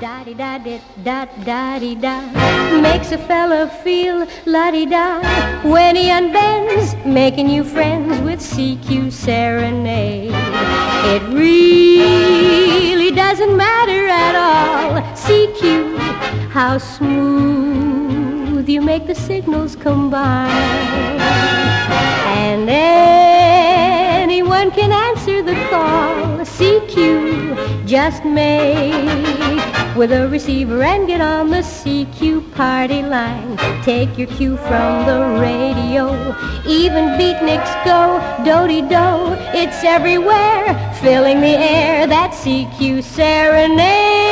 da di da di da da di da makes a fella feel la di da when he unbends, making you friends with CQ serenade. It really doesn't matter at all, CQ, how smooth you make the signals combine, and anyone can answer the call. CQ, just make with a receiver and get on the CQ party line. Take your cue from the radio. Even beatniks go do-de-do. It's everywhere, filling the air. That CQ serenade.